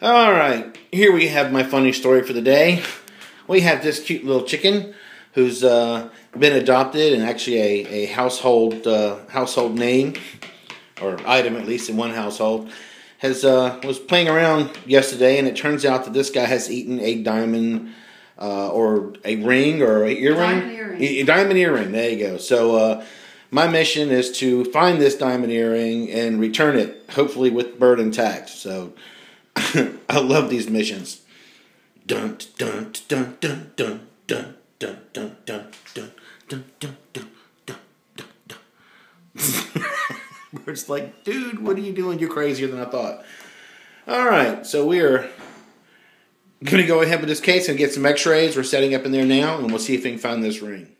All right, here we have my funny story for the day. We have this cute little chicken who's uh, been adopted and actually a, a household uh, household name or item at least in one household has uh, was playing around yesterday and it turns out that this guy has eaten a diamond uh, or a ring or a earring diamond earring. A, a diamond earring there you go so uh, my mission is to find this diamond earring and return it hopefully with bird intact so I love these missions dun dun dun dun dun dun dun dun dun dun dun dun dun dun dun dun. Bird's like, dude, what are you doing? You're crazier than I thought. All right, so we are going to go ahead with this case and get some X-rays. We're setting up in there now, and we'll see if we can find this ring.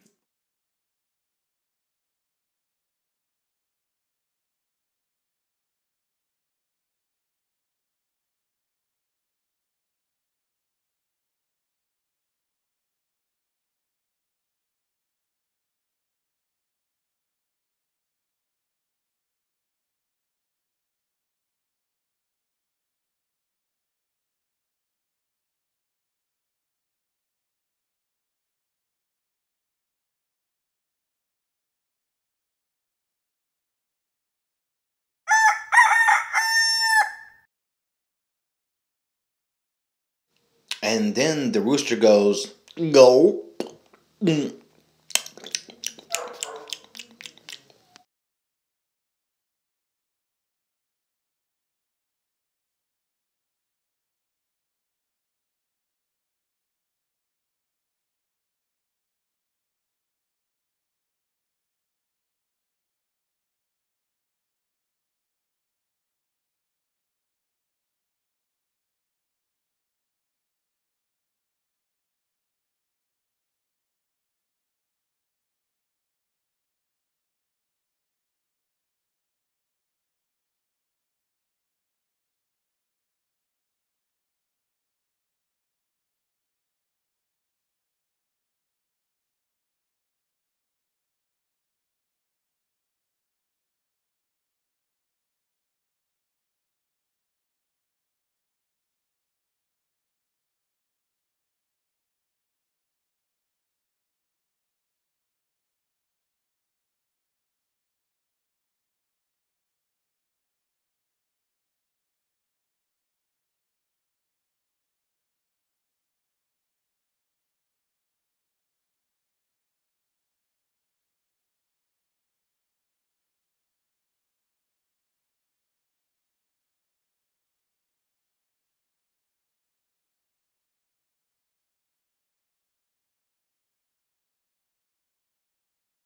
And then the rooster goes, go. Mm.